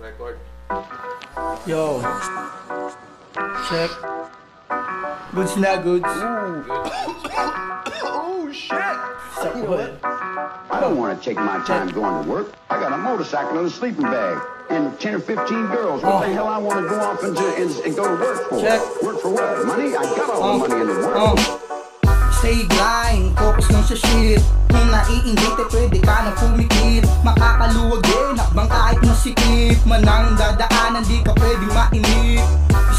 Record. Yo. Check. Goods na goods. Oh shit! Sa kuhol. I don't want to take my time going to work. I got a motorcycle and a sleeping bag and 10 or 15 girls. What the hell I want to go off and, to- and, and go to work for? Check. Work for what? Money? I got all the money in the Oh. world. Stay grind, focus lang sa shit Kung naiingit eh pwede ka nang pumikit Makakaluwag din, masikip Manang dadaanan, di ka pwedeng mainip.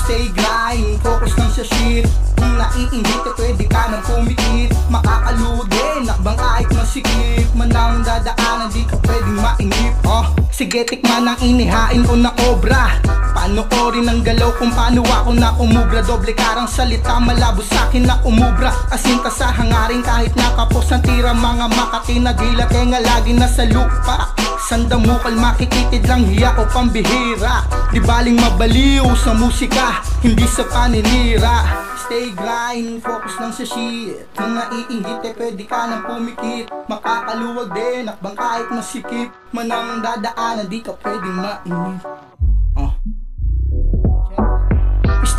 Stay grind, focus lang sa shit. Kung naiingit eh pwede ka nang pumikit Makakaluwag din, habang kahit masikip. Manang dadaanan, di ka pwedeng mainip Oh, sige tikman ang inihain ko na obra. Panoorin ang galaw kung paano ako na umubra. Doble karang salita malabo sa akin na umubra. Asin ka sa hangarin kahit nakapos ang tira Mga makati na dila kaya nga lagi nasa lupa Sandamukal makikitid lang hiya o pambihira. Di baling mabaliw sa musika, hindi sa paninira. Stay grind, focus lang sa shit. Kung naiingit eh pwede ka nang pumikit. Makakaluwag din, akbang kahit masikip. Manang dadaanan, di ka pwedeng mainit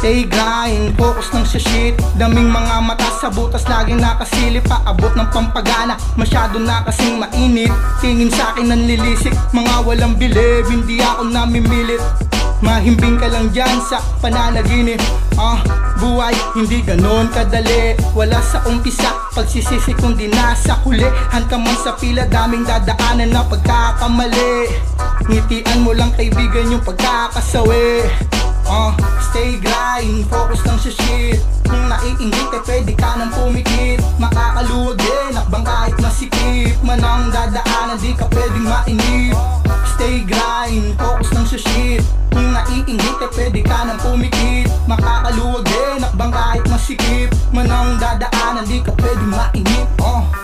Grind, focus sa shit. Daming mga mata sa butas laging nakasilip. Paabot ng pampagana, masyado na kasing mainit. Tingin sa akin ng lilisik, mga walang bilib Hindi ako namimilit. Mahimbing ka lang dyan sa pananaginip. Ah, buhay hindi ganon kadali. Wala sa umpisa, pagsisisi kundi nasa huli. Hanta man sa pila, daming dadaanan na pagkakamali. Ngitian mo lang kaibigan yung pagkakasawi Uh, stay grind, focus lang sa shit. Kung naiingit eh pwede ka nang pumikit. Makakaluwag din, akbang kahit masikip. Manang dadaanan di ka pwedeng mainip. Stay grind, focus lang sa shit. Kung naiingit eh pwede ka nang pumikit. Makakaluwag din, akbang kahit masikip. Manang dadaanan di ka pwedeng mainip. Uh.